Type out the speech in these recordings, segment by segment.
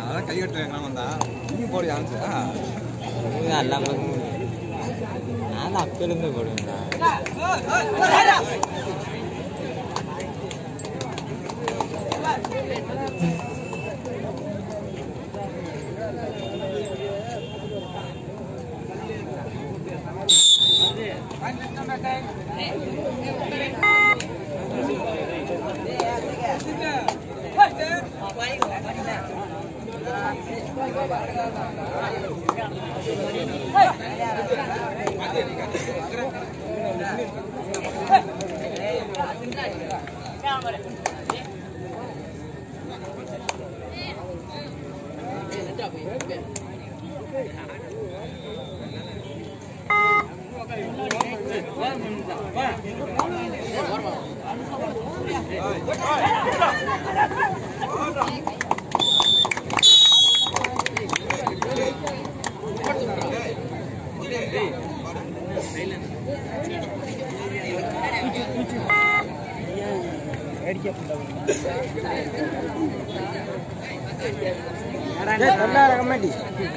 அதான் கை கட்டுறேன் வந்தா. நீ போடி ஆரம்பிச்சா பக்கமும் நான் அப்பிலிருந்து 頑張れ。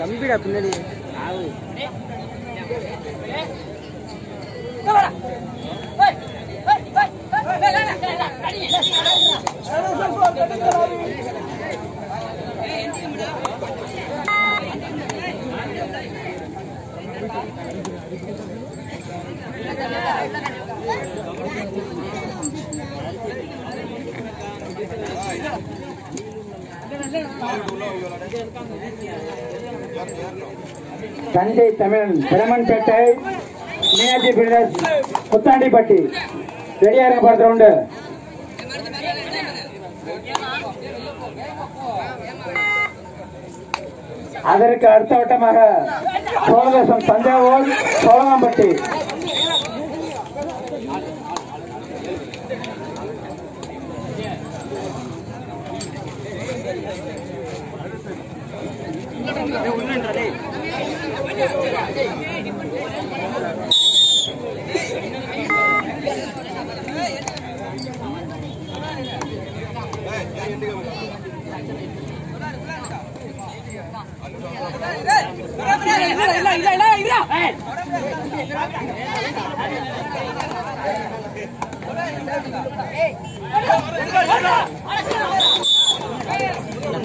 கம்பிடா பின்னாடி தஞ்சை தமிழன் பிரமன்பேட்டை மீனாட்சி பிரதர்ஸ் புத்தாண்டிப்பட்டி. ரெடியா இருக்க பார்த்து உண்டு அதற்கு அடுத்த வட்டமாக சோழதேசம் தஞ்சாவூர் சோழங்கம்பட்டி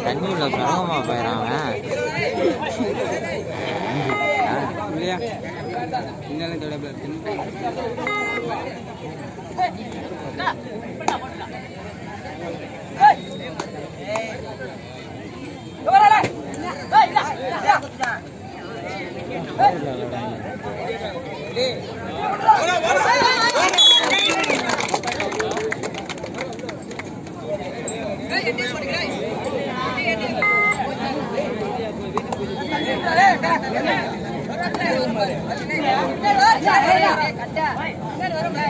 தண்ணி உள்ள சுரங்கமா போயிடான் அவன் இல்லையா இன்னும் தொடர்பில்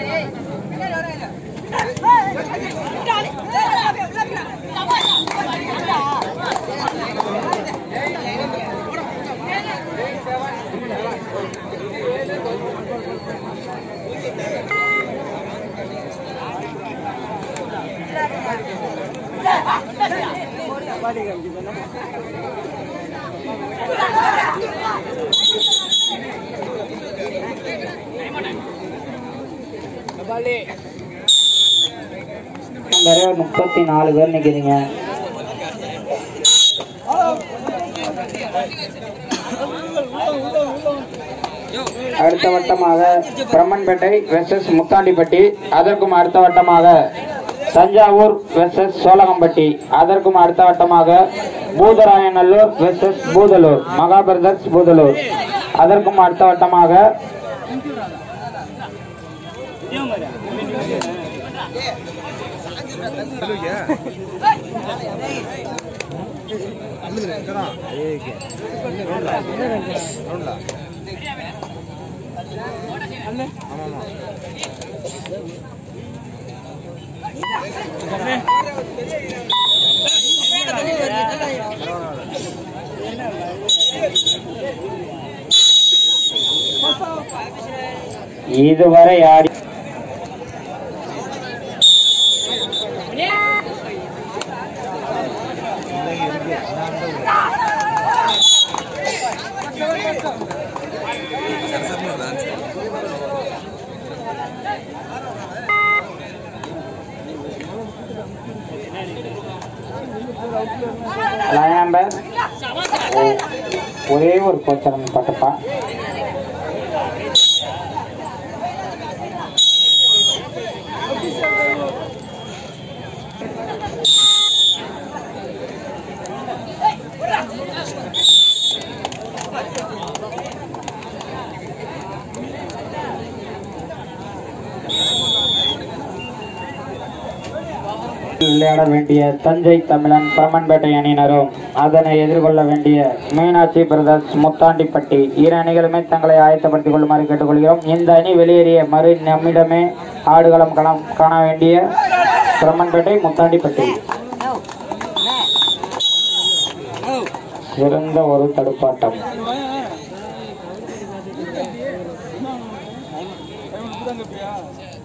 இருக்கு நிறைய முப்பத்தி நாலு பேர் நிக்கிறீங்க அடுத்த வட்டமாக பிரம்மன்பேட்டை வெர்சஸ் முத்தாண்டிப்பட்டி அதற்கும் அடுத்த வட்டமாக தஞ்சாவூர் வெர்சஸ் சோழகம்பட்டி அதற்கும் அடுத்த வட்டமாக பூதராயநல்லூர் வெர்சஸ் பூதலூர் மகா பிரதர்ஸ் பூதலூர். அதற்கும் அடுத்த வட்டமாக இதுவரை ஆடி ஒரே ஒரு கோச்சரம் பட்டப்பா விளையாட வேண்டிய தஞ்சை தமிழன் பிரமன்பேட்டை அணியினரும் அதனை எதிர்கொள்ள வேண்டிய மீனாட்சி பிரதர்ஸ் முத்தாண்டிப்பட்டி இரு அணிகளுமே தங்களை ஆயத்தப்படுத்திக் கொள்ளுமாறு கேட்டுக்கொள்கிறோம் இந்த அணி வெளியேறிய மறு நம்மிடமே ஆடுகளம் களம் காண வேண்டிய பிரமன்பேட்டை முத்தாண்டிப்பட்டி சிறந்த ஒரு தடுப்பாட்டம் Yeah.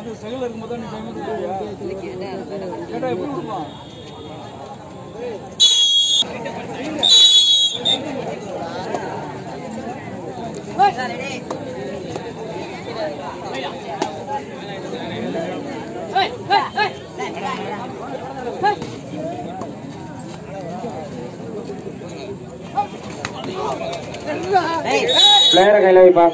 வந்து செயல் இருக்கும்போது நீ டைம் கொடுப்பியா கேட்டா எப்படி கொடுப்பான் பிளேயரை கையில் வைப்பா.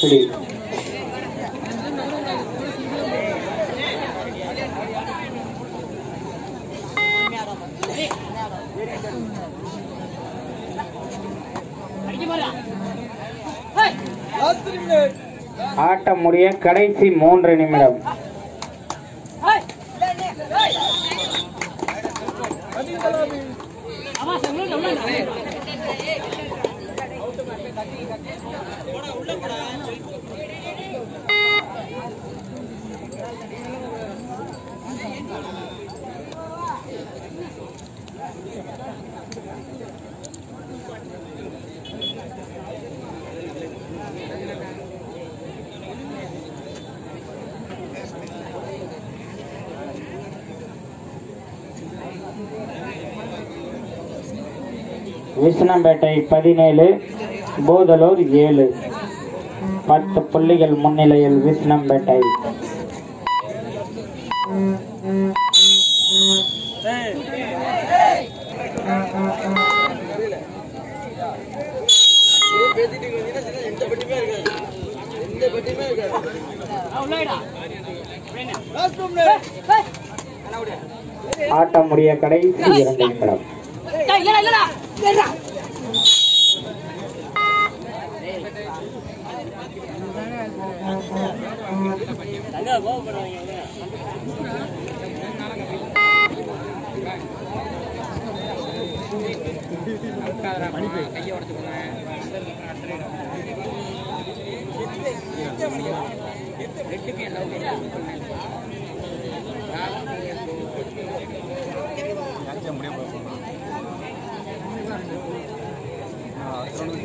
பிடி ஆட்டம் முடிய கடைசி மூன்று நிமிடம். விஷ்ணம்பேட்டை பதினேழு. பூதலூர் ஏழு பத்து புள்ளிகள் முன்னிலையில் விஷ்ணம்பேட்டை ஆட்டம் முடிய கடைசி இரண்டு நிமிடம் என்ன ஆகும் தெரியல ஆமா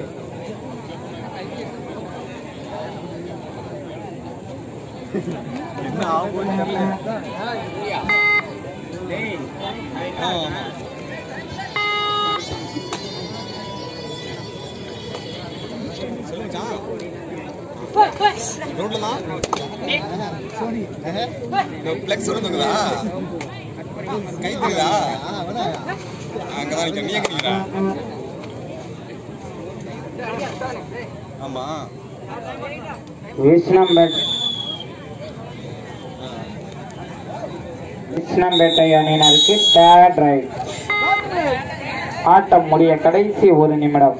சொல்லுங்க ரோட்ல தான் கை தெரியுதா அங்கதான் நிக்க நீ எங்க நிக்கிறா ஆமா விஷ்ணம்பேட்டை அணியினருக்கு தேர்ட் ரைட் ஆட்டம் முடிய கடைசி ஒரு நிமிடம்